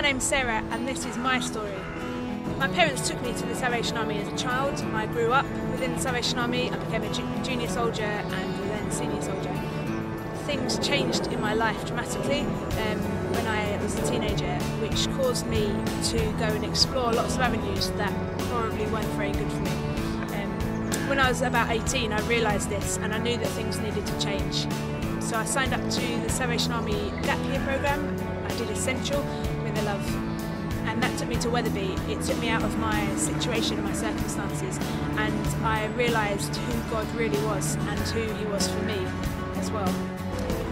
name's Sarah and this is my story. My parents took me to the Salvation Army as a child. I grew up within the Salvation Army. I became a junior soldier and then senior soldier. Things changed in my life dramatically um, when I was a teenager, which caused me to go and explore lots of avenues that probably weren't very good for me. Um, when I was about 18, I realised this and I knew that things needed to change. So I signed up to the Salvation Army Gap Year programme. I did Essential a love and that took me to Wetherby. It took me out of my situation and my circumstances, and I realised who God really was and who He was for me as well.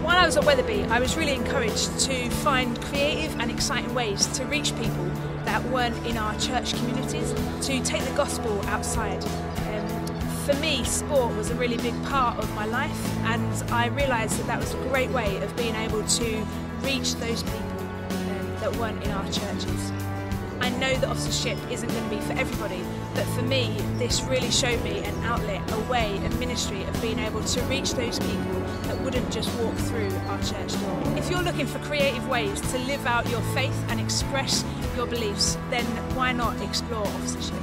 While I was at Wetherby, I was really encouraged to find creative and exciting ways to reach people that weren't in our church communities, to take the gospel outside. Um, for me, sport was a really big part of my life, and I realised that that was a great way of being able to reach those people um, that weren't in our churches. I know that officership isn't going to be for everybody, but for me, this really showed me an outlet, a way, a ministry of being able to reach those people that wouldn't just walk through our church door. If you're looking for creative ways to live out your faith and express your beliefs, then why not explore officership?